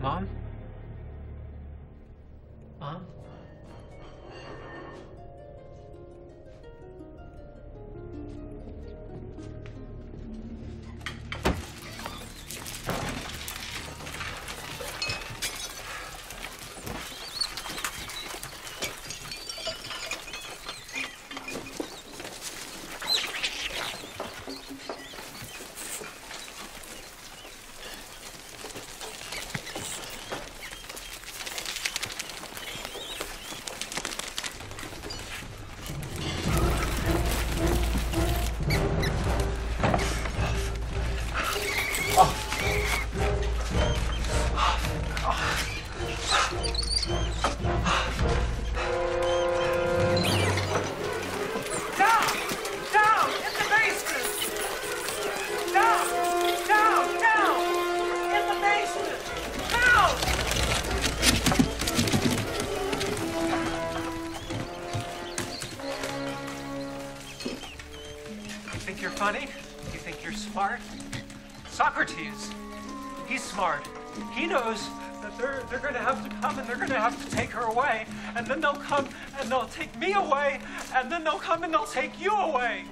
Mom? Mom? Think you're funny? You think you're smart? Socrates, he's smart. He knows that they're, they're going to have to come and they're going to have to take her away. And then they'll come and they'll take me away. And then they'll come and they'll take you away.